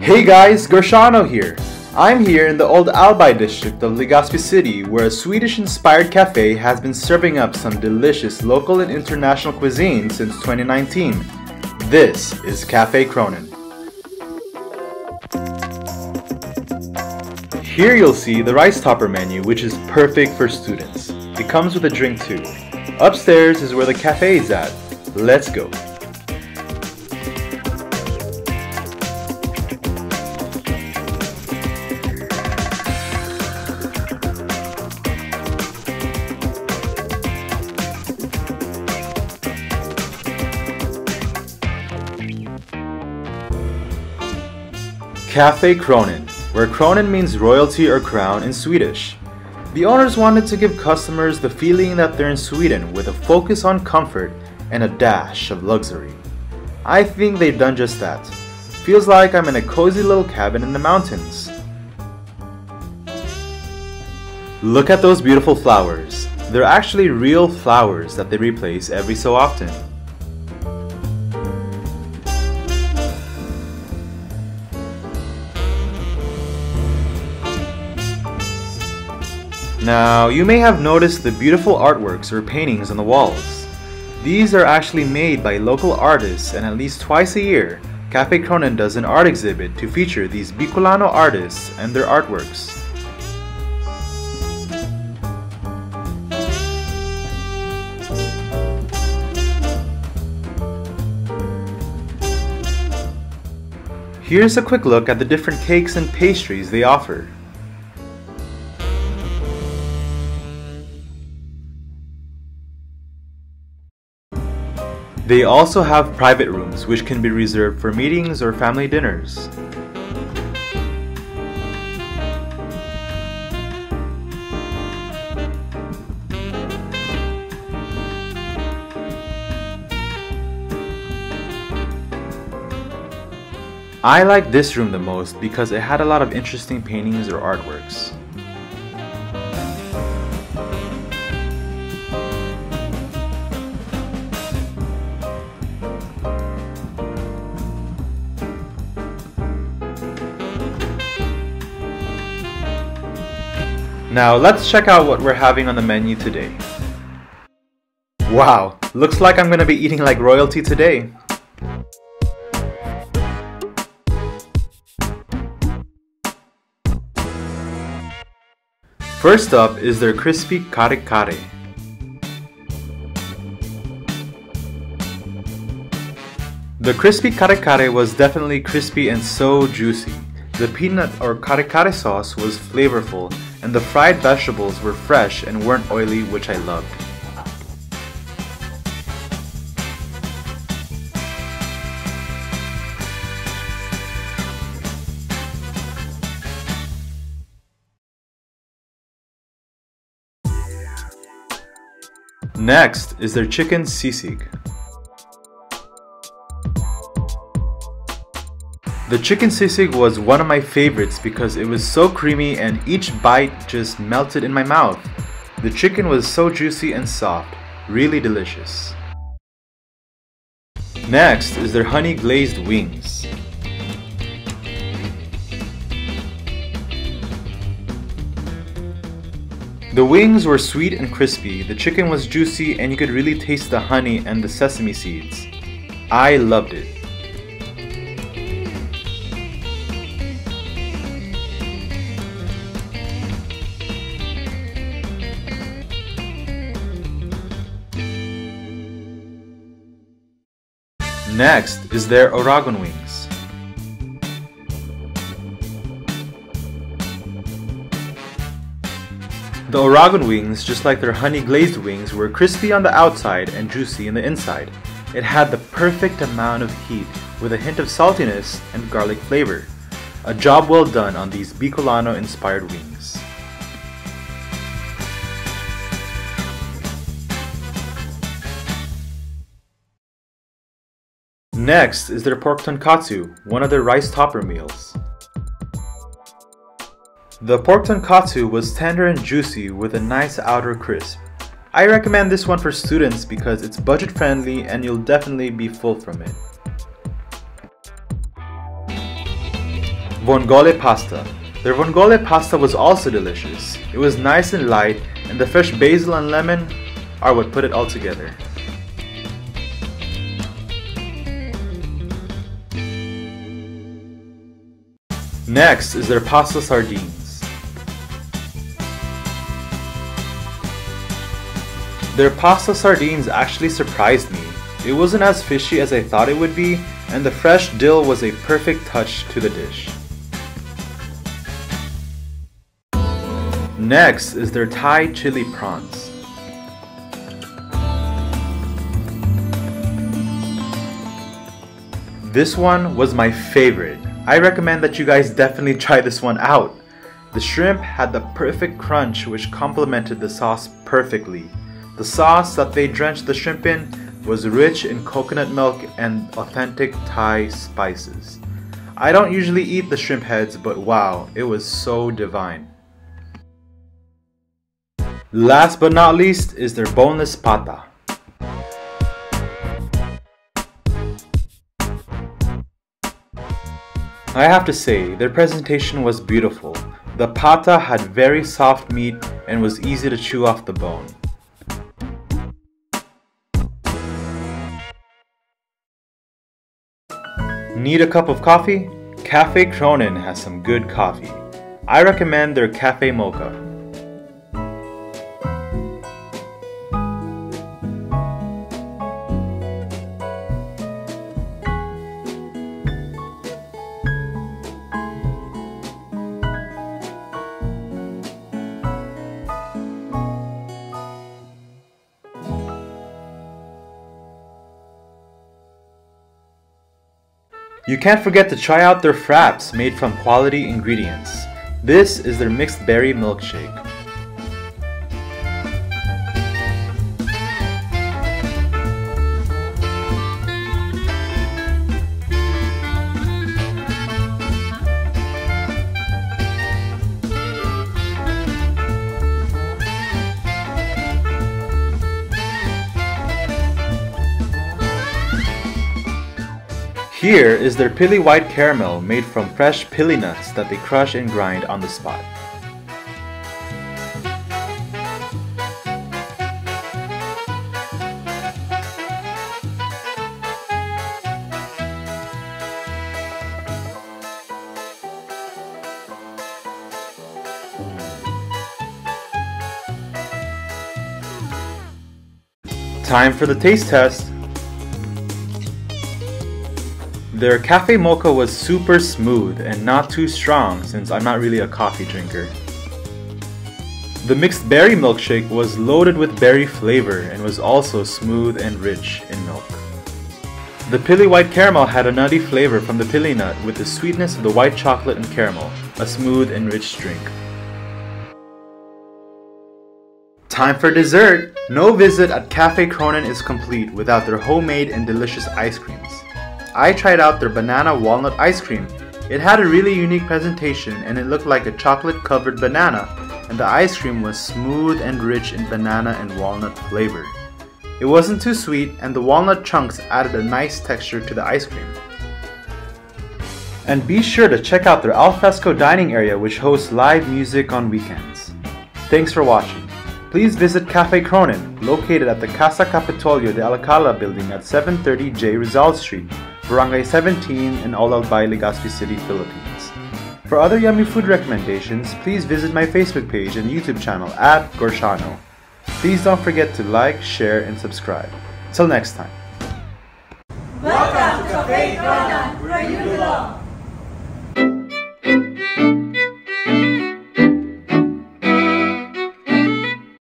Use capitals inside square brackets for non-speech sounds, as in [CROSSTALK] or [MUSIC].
Hey guys, Gorciano here. I'm here in the old Albay district of Legazpi City where a Swedish-inspired cafe has been serving up some delicious local and international cuisine since 2019. This is Cafe Kronan. Here you'll see the rice topper menu which is perfect for students. It comes with a drink too. Upstairs is where the cafe is at. Let's go. Cafe Kronan, where Kronan means royalty or crown in Swedish. The owners wanted to give customers the feeling that they're in Sweden with a focus on comfort and a dash of luxury. I think they've done just that. Feels like I'm in a cozy little cabin in the mountains. Look at those beautiful flowers. They're actually real flowers that they replace every so often. Now, you may have noticed the beautiful artworks or paintings on the walls. These are actually made by local artists and at least twice a year, Cafe Kronan does an art exhibit to feature these Bicolano artists and their artworks. Here's a quick look at the different cakes and pastries they offer. They also have private rooms which can be reserved for meetings or family dinners. I like this room the most because it had a lot of interesting paintings or artworks. Now let's check out what we're having on the menu today. Wow, looks like I'm gonna be eating like royalty today. First up is their crispy kare kare. The crispy kare kare was definitely crispy and so juicy. The peanut or kare sauce was flavorful and the fried vegetables were fresh and weren't oily which I loved. Next is their chicken sisig. The chicken sisig was one of my favorites because it was so creamy and each bite just melted in my mouth. The chicken was so juicy and soft, really delicious. Next is their honey glazed wings. The wings were sweet and crispy, the chicken was juicy and you could really taste the honey and the sesame seeds. I loved it. Next is their Oragon wings. The Oragon wings, just like their honey glazed wings, were crispy on the outside and juicy in the inside. It had the perfect amount of heat with a hint of saltiness and garlic flavor. A job well done on these Bicolano inspired wings. Next is their pork tonkatsu, one of their rice topper meals. The pork tonkatsu was tender and juicy with a nice outer crisp. I recommend this one for students because it's budget friendly and you'll definitely be full from it. Vongole pasta. Their vongole pasta was also delicious. It was nice and light, and the fresh basil and lemon are what put it all together. Next is their pasta sardines. Their pasta sardines actually surprised me. It wasn't as fishy as I thought it would be, and the fresh dill was a perfect touch to the dish. Next is their Thai chili prawns. This one was my favorite. I recommend that you guys definitely [LAUGHS] try this one out. The shrimp had the perfect crunch which complemented the sauce perfectly. The sauce that they drenched the shrimp in was rich in coconut milk and authentic Thai spices. I don't usually eat the shrimp heads, but wow, it was so divine. Last but not least is their boneless pata. I have to say, their presentation was beautiful. The pata had very soft meat and was easy to chew off the bone. Need a cup of coffee? Cafe Kronan has some good coffee. I recommend their Cafe Mocha. You can't forget to try out their fraps made from quality ingredients. This is their mixed berry milkshake. Here is their Pili White Caramel made from fresh pili nuts that they crush and grind on the spot. Time for the taste test. Their cafe mocha was super smooth and not too strong since I'm not really a coffee drinker. The mixed berry milkshake was loaded with berry flavor and was also smooth and rich in milk. The Pili White Caramel had a nutty flavor from the pili nut with the sweetness of the white chocolate and caramel, a smooth and rich drink. Time for dessert! No visit at Cafe Kronan is complete without their homemade and delicious ice creams. I tried out their banana walnut ice cream. It had a really unique presentation and it looked like a chocolate covered banana and the ice cream was smooth and rich in banana and walnut flavor. It wasn't too sweet and the walnut chunks added a nice texture to the ice cream. And be sure to check out their alfresco dining area which hosts live music on weekends. Thanks for watching. Please visit Cafe Kronan, located at the Casa Capitolio de Alcala building at 730 J. Rizal Street, Barangay 17 in Old Albay, Legazpi City, Philippines. For other yummy food recommendations, please visit my Facebook page and YouTube channel at Gorciano. Please don't forget to like, share, and subscribe. Till next time. Welcome to Cafe Kronan, where you belong.